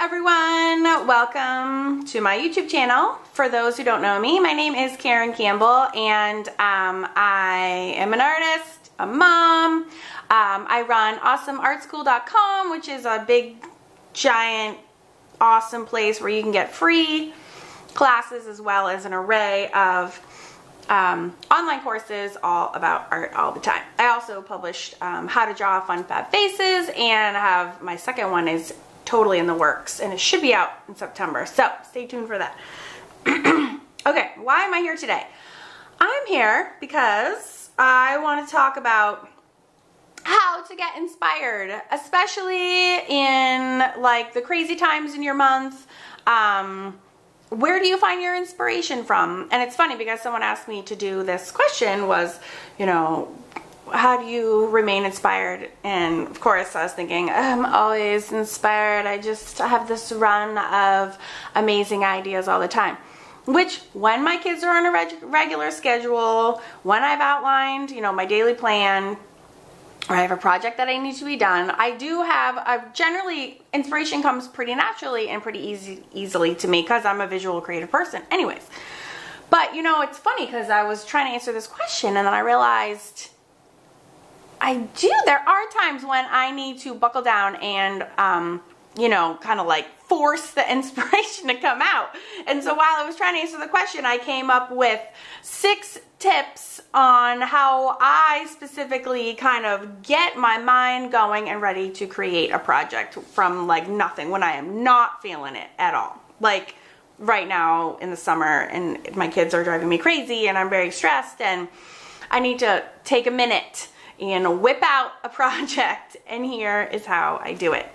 everyone, welcome to my YouTube channel. For those who don't know me, my name is Karen Campbell and um, I am an artist, a mom. Um, I run awesomeartschool.com which is a big, giant, awesome place where you can get free classes as well as an array of um, online courses all about art all the time. I also published um, how to draw fun fab faces and I have my second one is totally in the works and it should be out in September. So stay tuned for that. okay, why am I here today? I'm here because I want to talk about how to get inspired, especially in like the crazy times in your month. Um, where do you find your inspiration from? And it's funny because someone asked me to do this question was, you know, how do you remain inspired? And of course, I was thinking, I'm always inspired. I just have this run of amazing ideas all the time. Which, when my kids are on a reg regular schedule, when I've outlined, you know, my daily plan, or I have a project that I need to be done, I do have a generally inspiration comes pretty naturally and pretty easy easily to me because I'm a visual creative person. Anyways, but you know, it's funny because I was trying to answer this question and then I realized I do. There are times when I need to buckle down and, um, you know, kind of like force the inspiration to come out. And so while I was trying to answer the question, I came up with six tips on how I specifically kind of get my mind going and ready to create a project from like nothing when I am not feeling it at all. Like right now in the summer and my kids are driving me crazy and I'm very stressed and I need to take a minute and whip out a project and here is how I do it.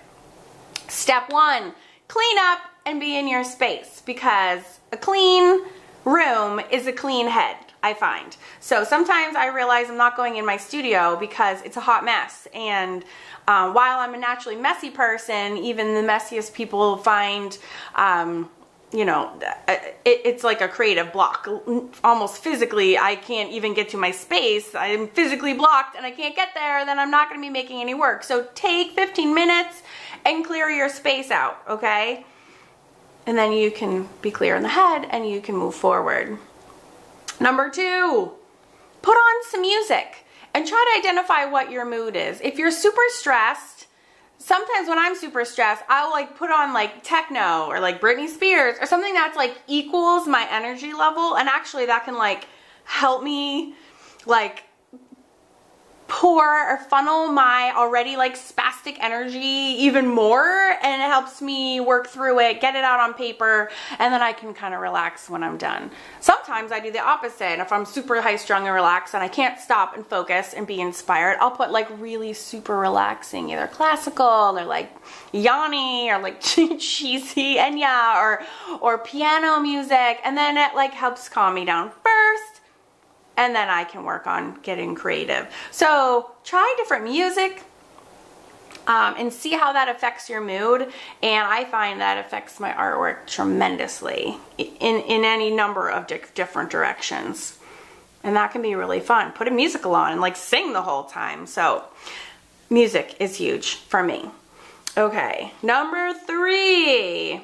Step one, clean up and be in your space because a clean room is a clean head. I find. So sometimes I realize I'm not going in my studio because it's a hot mess. And um, while I'm a naturally messy person, even the messiest people find um, you know, uh, it, it's like a creative block. Almost physically, I can't even get to my space. I'm physically blocked and I can't get there, then I'm not going to be making any work. So take 15 minutes and clear your space out, okay? And then you can be clear in the head and you can move forward. Number two, put on some music and try to identify what your mood is. If you're super stressed, sometimes when I'm super stressed, I'll like put on like techno or like Britney Spears or something that's like equals my energy level. And actually that can like help me like pour or funnel my already like spastic energy even more and it helps me work through it, get it out on paper, and then I can kind of relax when I'm done. Sometimes I do the opposite. If I'm super high strung and relaxed and I can't stop and focus and be inspired, I'll put like really super relaxing, either classical or like Yanni or like cheesy Enya or or piano music, and then it like helps calm me down first and then I can work on getting creative. So try different music um, and see how that affects your mood. And I find that affects my artwork tremendously in, in any number of di different directions. And that can be really fun. Put a musical on and like sing the whole time. So music is huge for me. Okay, number three,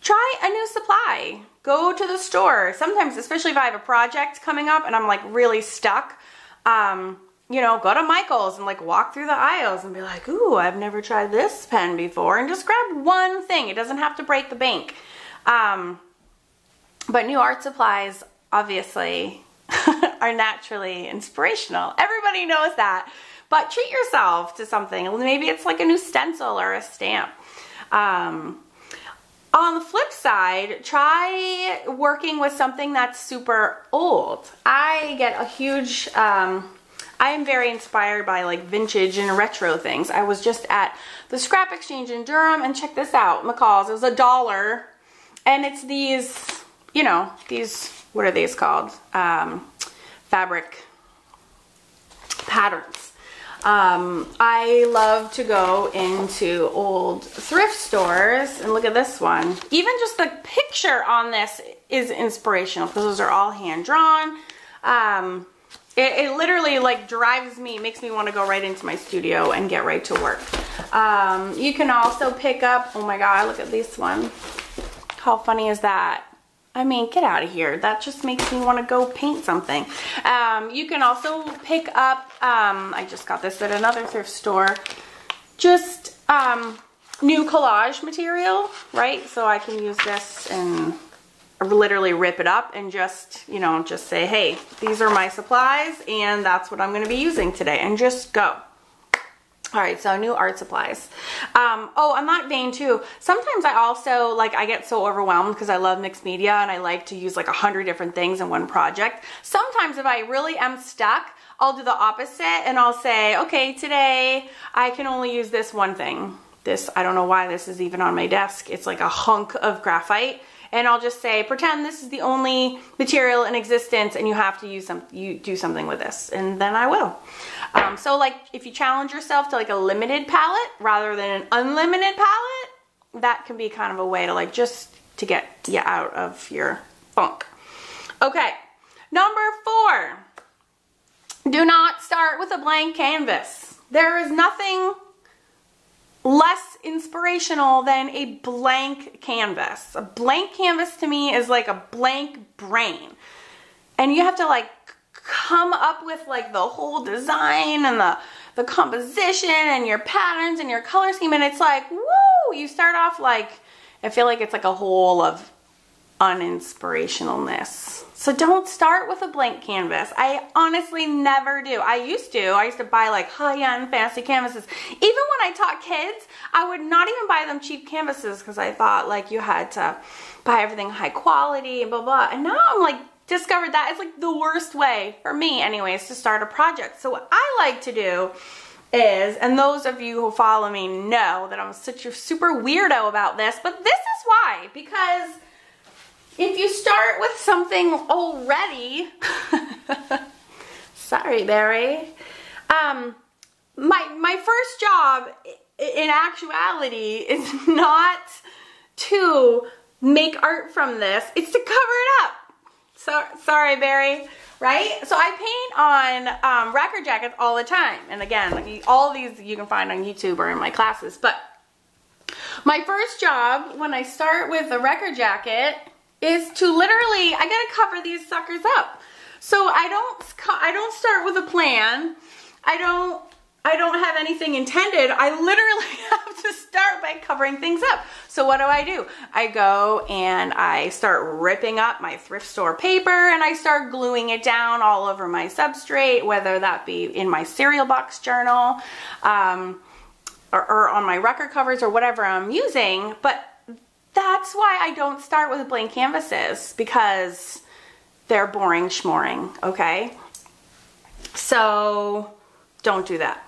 try a new supply go to the store. Sometimes, especially if I have a project coming up and I'm like really stuck, um, you know, go to Michael's and like walk through the aisles and be like, ooh, I've never tried this pen before. And just grab one thing. It doesn't have to break the bank. Um, but new art supplies, obviously, are naturally inspirational. Everybody knows that. But treat yourself to something. Maybe it's like a new stencil or a stamp. Um, on the flip side, try working with something that's super old. I get a huge, um, I am very inspired by like vintage and retro things. I was just at the scrap exchange in Durham and check this out, McCall's. It was a dollar and it's these, you know, these, what are these called? Um, fabric patterns. Um, I love to go into old thrift stores and look at this one. Even just the picture on this is inspirational because those are all hand drawn. Um, it, it, literally like drives me, makes me want to go right into my studio and get right to work. Um, you can also pick up, oh my god, look at this one. How funny is that? I mean, get out of here. That just makes me want to go paint something. Um, you can also pick up, um, I just got this at another thrift store, just um, new collage material, right? So I can use this and literally rip it up and just, you know, just say, hey, these are my supplies and that's what I'm going to be using today and just go. All right, so new art supplies. Um, oh, I'm not vain too, sometimes I also, like, I get so overwhelmed because I love mixed media and I like to use like a hundred different things in one project. Sometimes if I really am stuck, I'll do the opposite and I'll say, okay, today I can only use this one thing. This, I don't know why this is even on my desk. It's like a hunk of graphite and I'll just say, pretend this is the only material in existence and you have to use some, you do something with this. And then I will. Um, so like if you challenge yourself to like a limited palette rather than an unlimited palette, that can be kind of a way to like just to get you out of your funk. Okay, number four, do not start with a blank canvas. There is nothing less inspirational than a blank canvas. A blank canvas to me is like a blank brain. And you have to like come up with like the whole design and the, the composition and your patterns and your color scheme. And it's like, woo, you start off like, I feel like it's like a whole of uninspirationalness. So don't start with a blank canvas. I honestly never do. I used to. I used to buy like high-end fancy canvases. Even when I taught kids, I would not even buy them cheap canvases because I thought like you had to buy everything high quality and blah, blah. And now I'm like, discovered that it's like the worst way for me anyways to start a project. So what I like to do is, and those of you who follow me know that I'm such a super weirdo about this, but this is why, because if you start with something already, sorry, Barry, um, my, my first job in actuality is not to make art from this, it's to cover it up. So, sorry, Barry, right? So I paint on um, record jackets all the time. And again, all these you can find on YouTube or in my classes. But my first job, when I start with a record jacket, is to literally, I gotta cover these suckers up. So I don't, I don't start with a plan. I don't, I don't have anything intended. I literally have to start by covering things up. So what do I do? I go and I start ripping up my thrift store paper and I start gluing it down all over my substrate, whether that be in my cereal box journal um, or, or on my record covers or whatever I'm using. But that's why I don't start with blank canvases because they're boring schmoring, okay? So don't do that.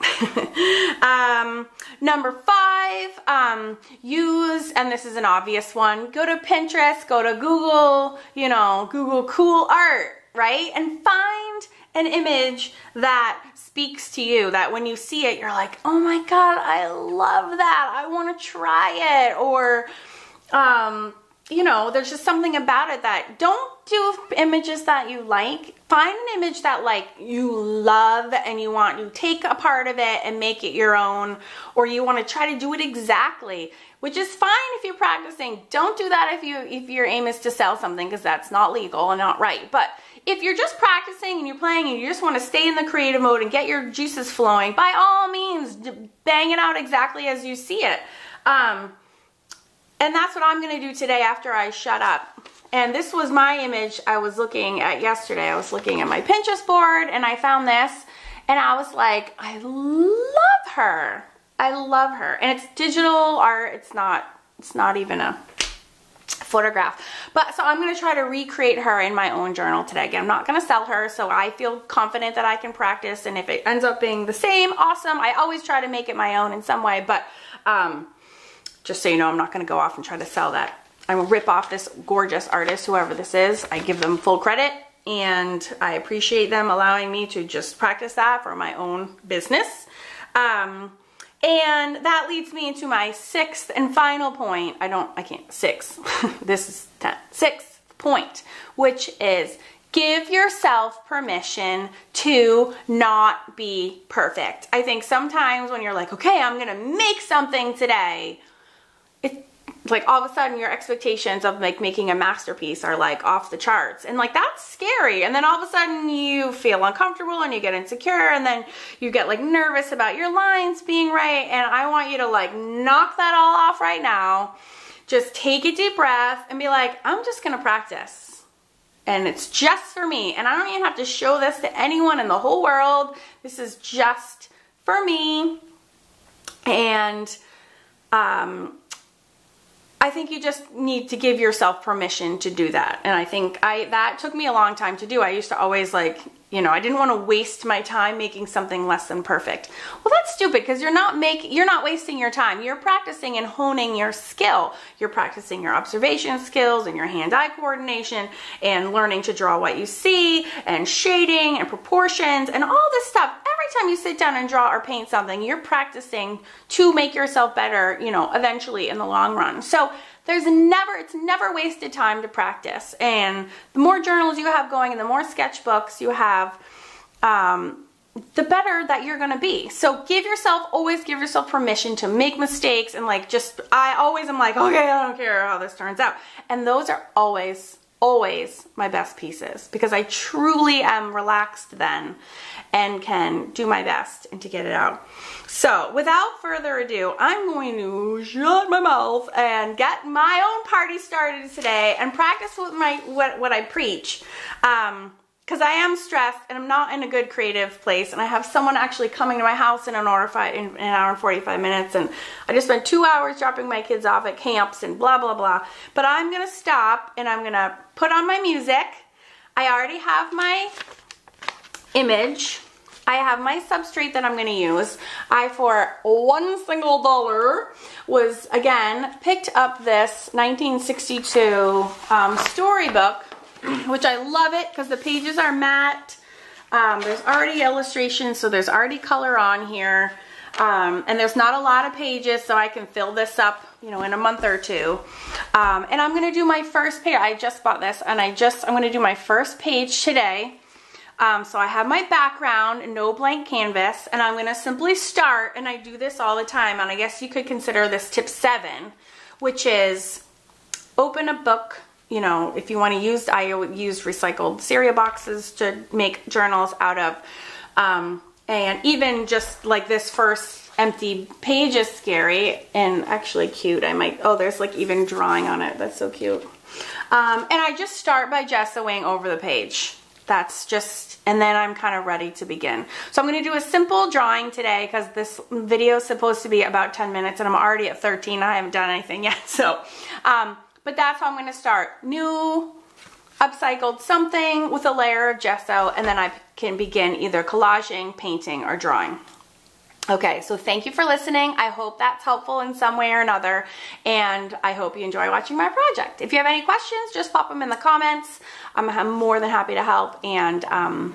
um, number five, um, use, and this is an obvious one, go to Pinterest, go to Google, you know, Google cool art, right? And find an image that speaks to you, that when you see it, you're like, oh my God, I love that. I want to try it. Or, um, you know, there's just something about it that don't do images that you like. Find an image that like you love and you want you take a part of it and make it your own or you want to try to do it exactly, which is fine if you're practicing. Don't do that if you if your aim is to sell something because that's not legal and not right. But if you're just practicing and you're playing and you just want to stay in the creative mode and get your juices flowing, by all means, bang it out exactly as you see it. Um, and that's what I'm going to do today after I shut up. And this was my image I was looking at yesterday. I was looking at my Pinterest board and I found this and I was like, I love her. I love her. And it's digital art. It's not, it's not even a photograph. But so I'm going to try to recreate her in my own journal today. Again, I'm not going to sell her, so I feel confident that I can practice. And if it ends up being the same, awesome. I always try to make it my own in some way. But um, just so you know, I'm not gonna go off and try to sell that. I will rip off this gorgeous artist, whoever this is. I give them full credit and I appreciate them allowing me to just practice that for my own business. Um, and that leads me into my sixth and final point. I don't, I can't, six. this is ten. Sixth point, which is give yourself permission to not be perfect. I think sometimes when you're like, okay, I'm gonna make something today, like all of a sudden your expectations of like making a masterpiece are like off the charts. And like that's scary. And then all of a sudden you feel uncomfortable and you get insecure. And then you get like nervous about your lines being right. And I want you to like knock that all off right now. Just take a deep breath and be like I'm just gonna practice. And it's just for me. And I don't even have to show this to anyone in the whole world. This is just for me. And um I think you just need to give yourself permission to do that. And I think I that took me a long time to do. I used to always like, you know, I didn't want to waste my time making something less than perfect. Well, that's stupid because you're not making you're not wasting your time. You're practicing and honing your skill. You're practicing your observation skills and your hand-eye coordination and learning to draw what you see and shading and proportions and all this stuff every time you sit down and draw or paint something, you're practicing to make yourself better, you know, eventually in the long run. So there's never, it's never wasted time to practice. And the more journals you have going and the more sketchbooks you have, um, the better that you're gonna be. So give yourself, always give yourself permission to make mistakes and like just, I always am like, okay, I don't care how this turns out. And those are always, always my best pieces because I truly am relaxed then and can do my best and to get it out. So without further ado, I'm going to shut my mouth and get my own party started today and practice with my what, what I preach. Um, because I am stressed and I'm not in a good creative place and I have someone actually coming to my house in an hour, in, in an hour and 45 minutes and I just spent two hours dropping my kids off at camps and blah blah blah. But I'm gonna stop and I'm gonna put on my music. I already have my image. I have my substrate that I'm going to use. I, for one single dollar, was, again, picked up this 1962 um, storybook, which I love it because the pages are matte. Um, there's already illustrations, so there's already color on here. Um, and there's not a lot of pages, so I can fill this up, you know, in a month or two. Um, and I'm going to do my first page. I just bought this, and I just, I'm going to do my first page today. Um, so I have my background, no blank canvas, and I'm going to simply start, and I do this all the time, and I guess you could consider this tip seven, which is open a book, you know, if you want to use, I use recycled cereal boxes to make journals out of, um, and even just like this first empty page is scary and actually cute. I might, oh, there's like even drawing on it. That's so cute. Um, and I just start by gessoing over the page that's just, and then I'm kind of ready to begin. So I'm going to do a simple drawing today because this video is supposed to be about 10 minutes and I'm already at 13. I haven't done anything yet. So, um, but that's how I'm to start. New upcycled something with a layer of gesso and then I can begin either collaging, painting, or drawing. Okay, so thank you for listening. I hope that's helpful in some way or another, and I hope you enjoy watching my project. If you have any questions, just pop them in the comments. I'm, I'm more than happy to help, and um,